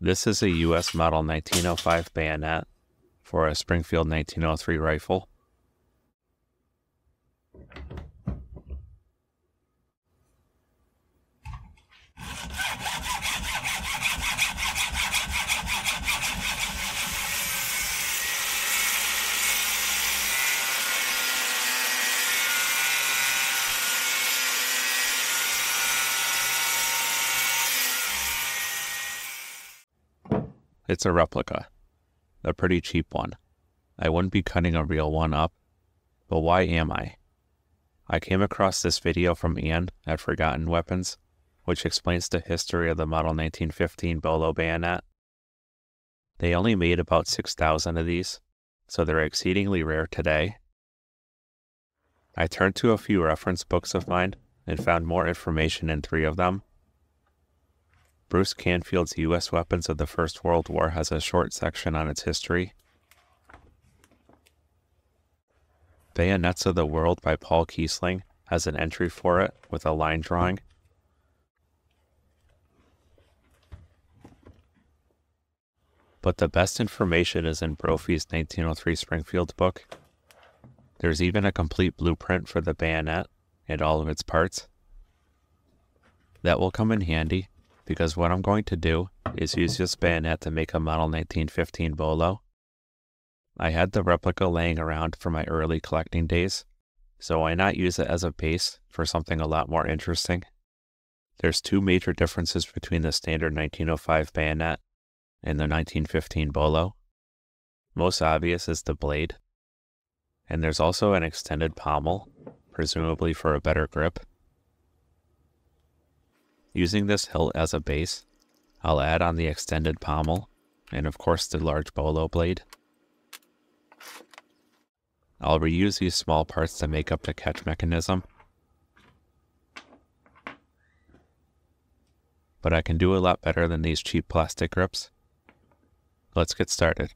This is a US Model 1905 bayonet for a Springfield 1903 rifle. It's a replica, a pretty cheap one. I wouldn't be cutting a real one up, but why am I? I came across this video from Ian at Forgotten Weapons, which explains the history of the Model 1915 Bolo bayonet. They only made about 6,000 of these, so they're exceedingly rare today. I turned to a few reference books of mine and found more information in three of them. Bruce Canfield's U.S. Weapons of the First World War has a short section on its history. Bayonets of the World by Paul Kiesling has an entry for it with a line drawing. But the best information is in Brophy's 1903 Springfield book. There's even a complete blueprint for the bayonet and all of its parts. That will come in handy because what I'm going to do is use this bayonet to make a Model 1915 Bolo. I had the replica laying around for my early collecting days, so why not use it as a base for something a lot more interesting? There's two major differences between the standard 1905 bayonet and the 1915 Bolo. Most obvious is the blade, and there's also an extended pommel, presumably for a better grip. Using this hilt as a base, I'll add on the extended pommel, and of course the large bolo blade. I'll reuse these small parts to make up the catch mechanism. But I can do a lot better than these cheap plastic grips. Let's get started.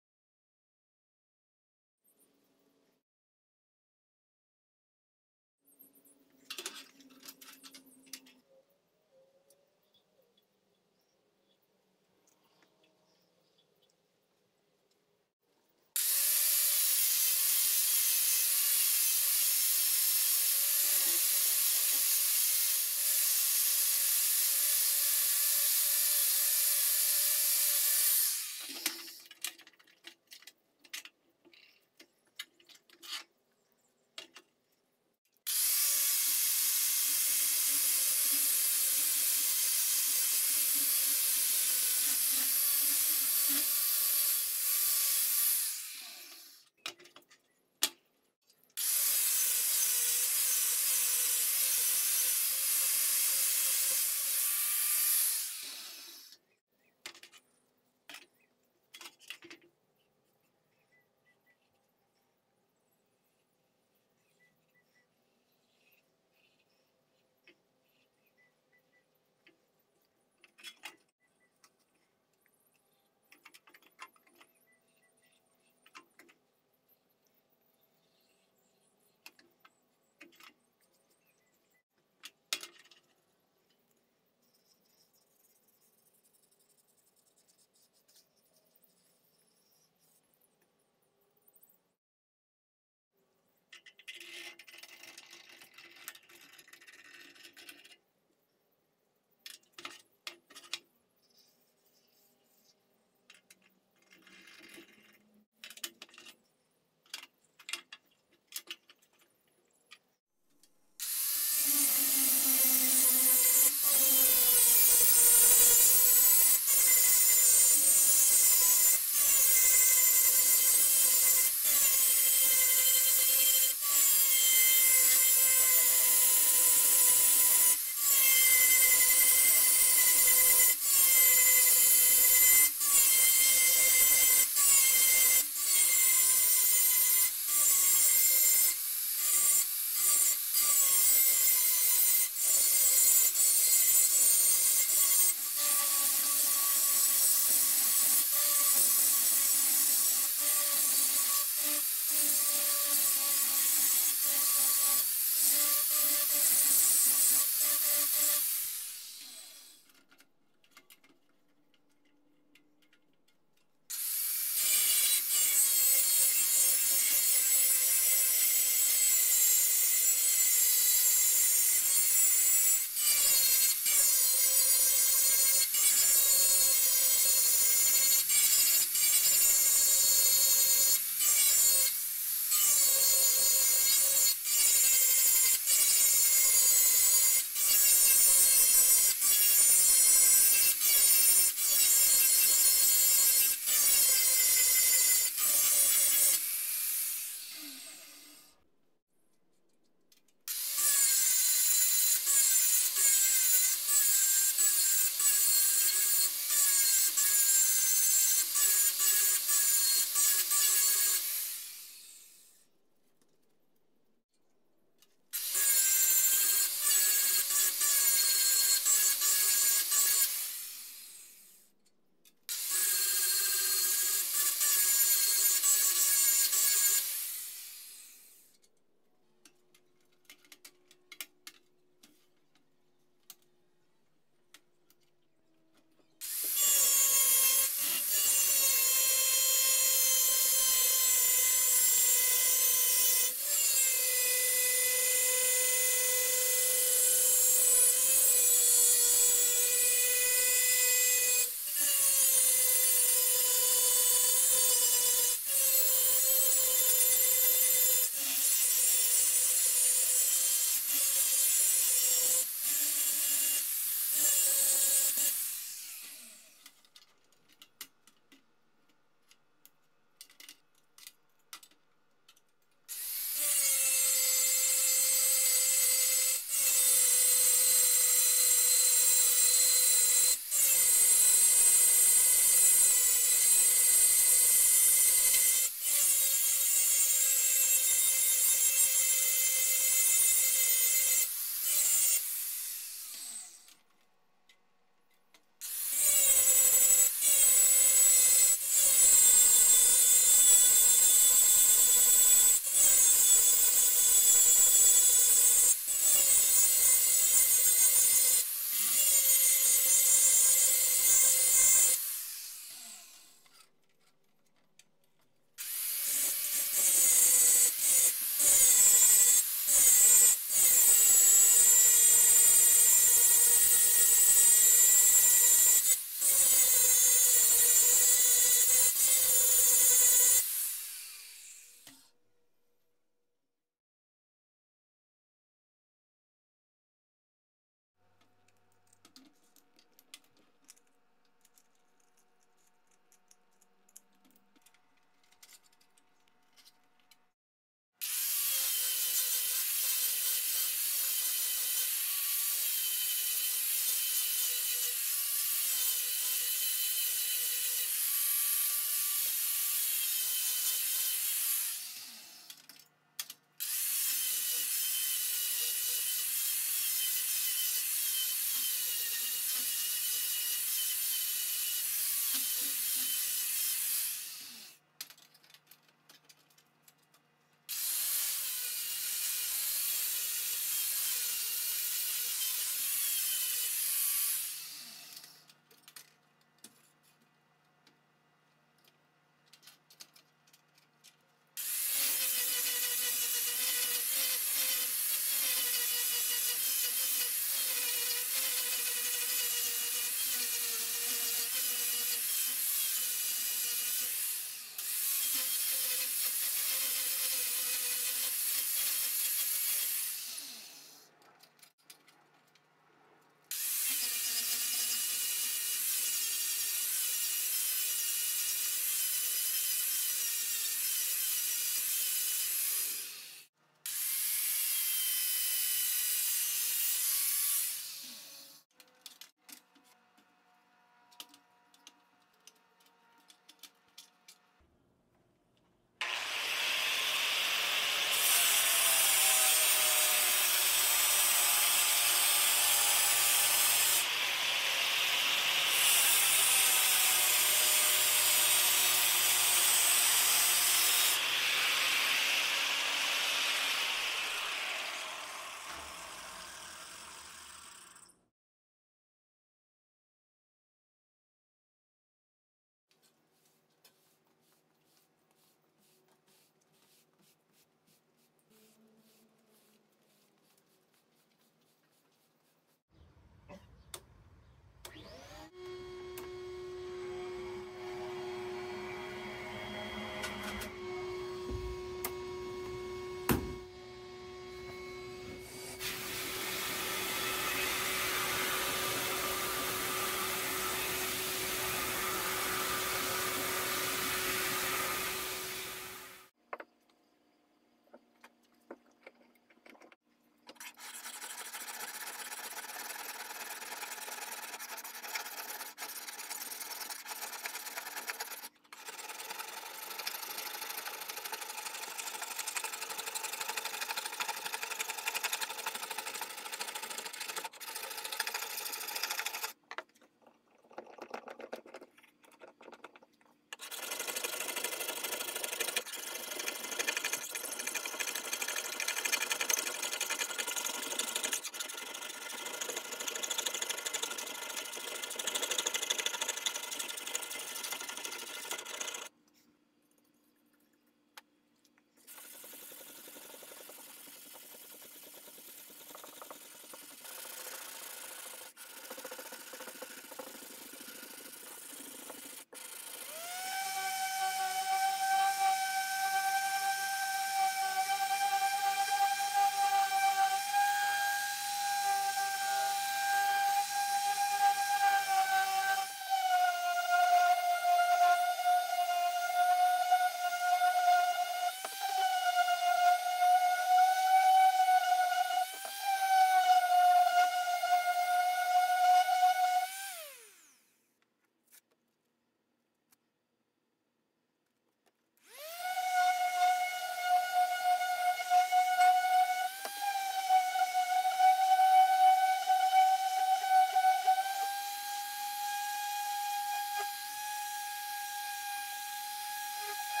you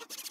you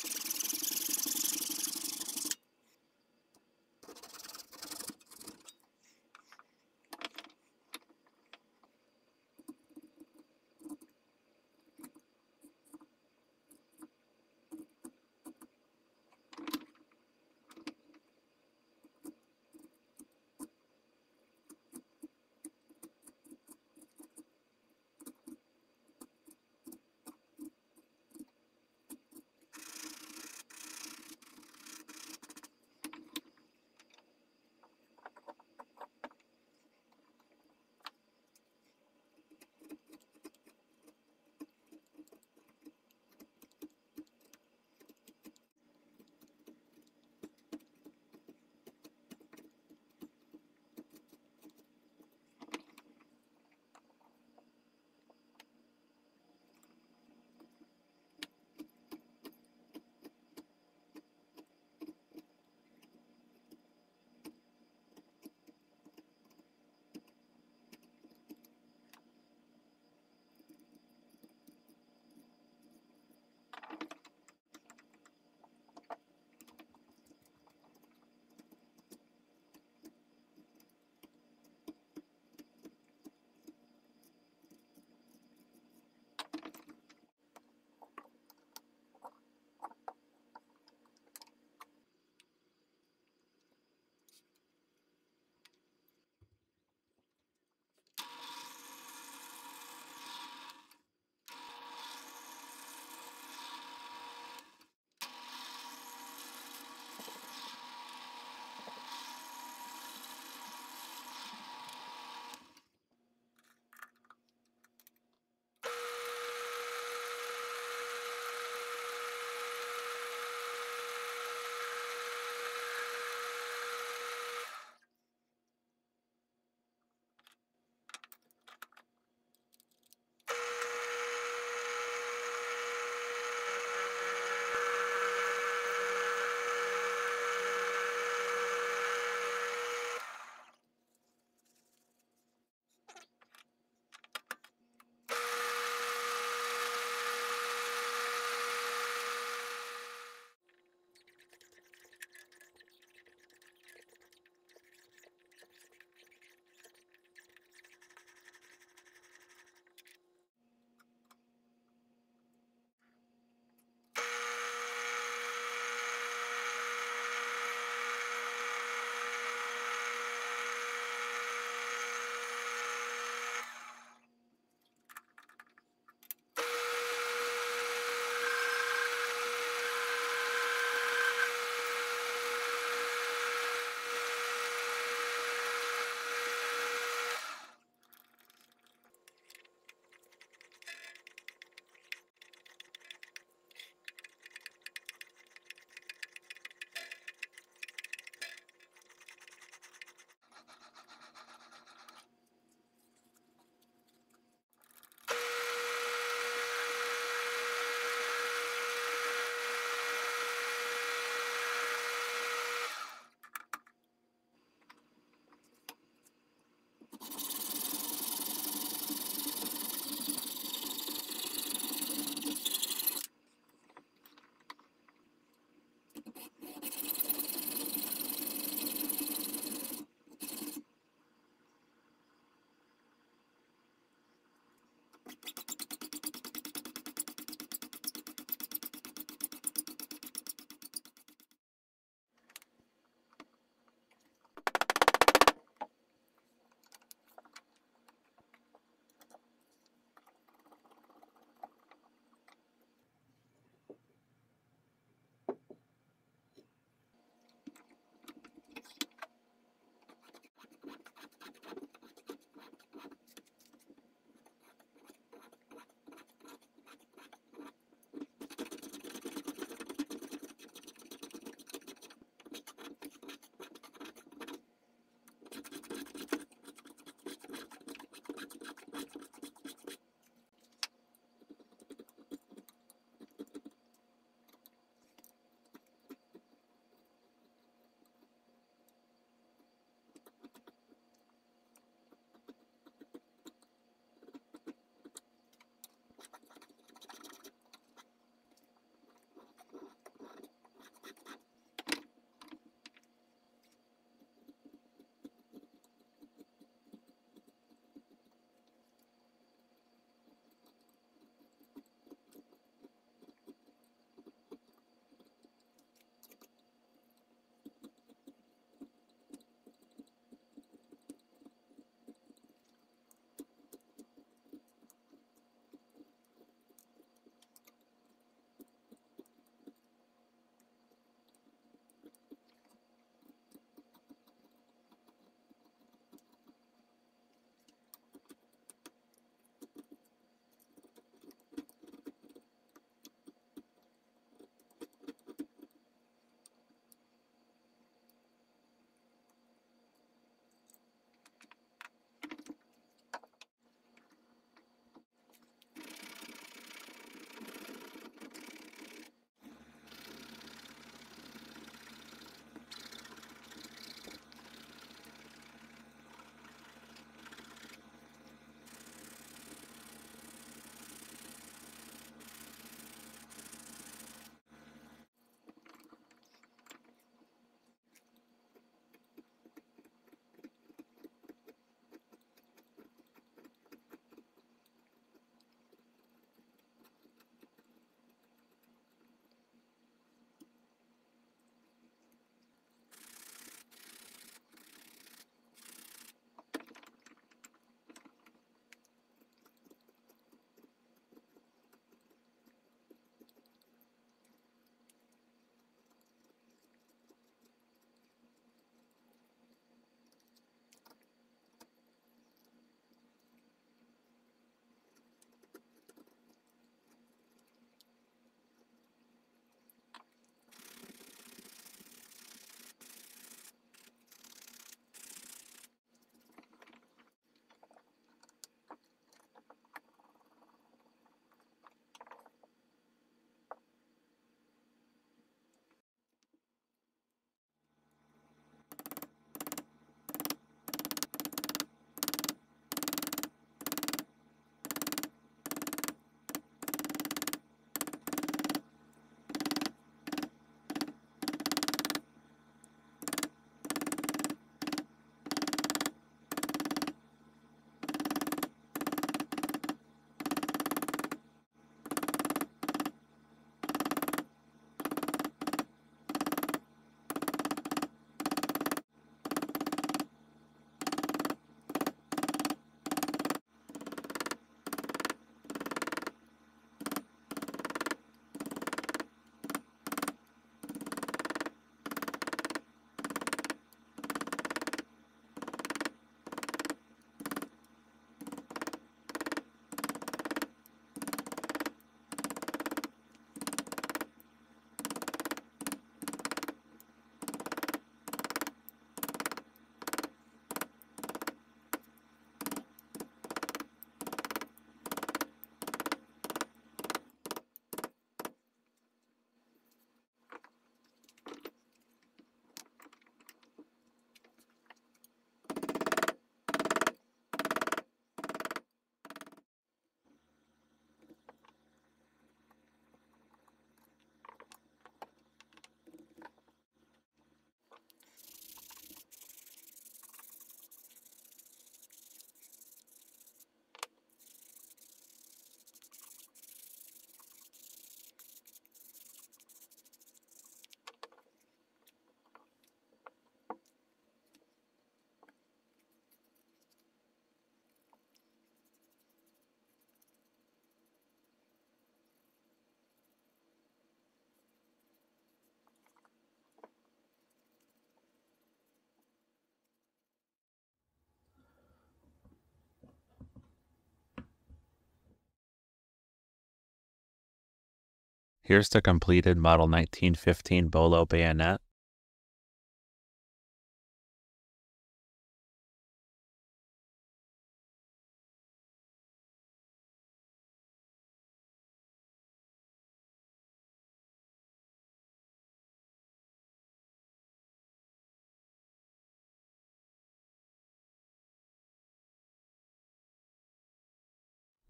Here's the completed Model 1915 Bolo bayonet.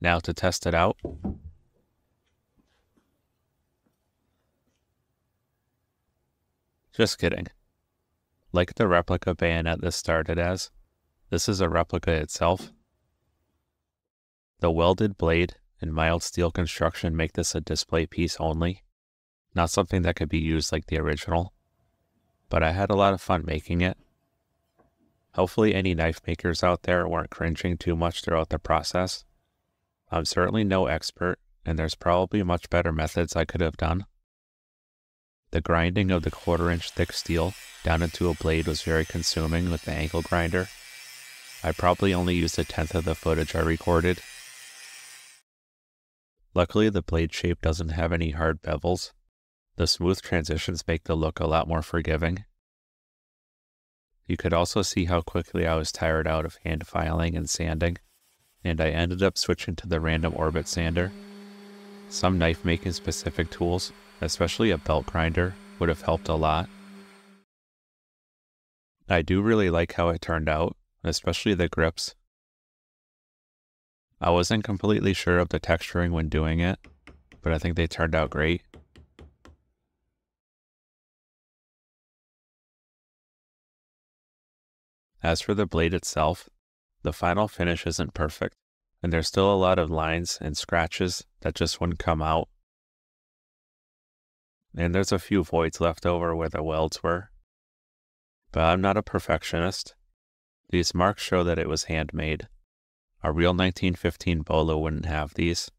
Now to test it out. Just kidding. Like the replica bayonet this started as, this is a replica itself. The welded blade and mild steel construction make this a display piece only, not something that could be used like the original. But I had a lot of fun making it. Hopefully any knife makers out there weren't cringing too much throughout the process. I'm certainly no expert, and there's probably much better methods I could have done. The grinding of the quarter inch thick steel down into a blade was very consuming with the angle grinder. I probably only used a tenth of the footage I recorded. Luckily, the blade shape doesn't have any hard bevels. The smooth transitions make the look a lot more forgiving. You could also see how quickly I was tired out of hand filing and sanding and I ended up switching to the random orbit sander. Some knife making specific tools, especially a belt grinder, would have helped a lot. I do really like how it turned out, especially the grips. I wasn't completely sure of the texturing when doing it, but I think they turned out great. As for the blade itself, the final finish isn't perfect, and there's still a lot of lines and scratches that just wouldn't come out. And there's a few voids left over where the welds were. But I'm not a perfectionist. These marks show that it was handmade. A real 1915 Bolo wouldn't have these,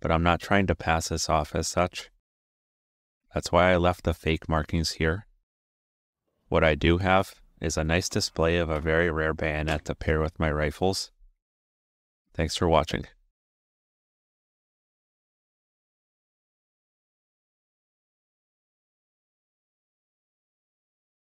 but I'm not trying to pass this off as such. That's why I left the fake markings here. What I do have is a nice display of a very rare bayonet to pair with my rifles. Thanks for watching.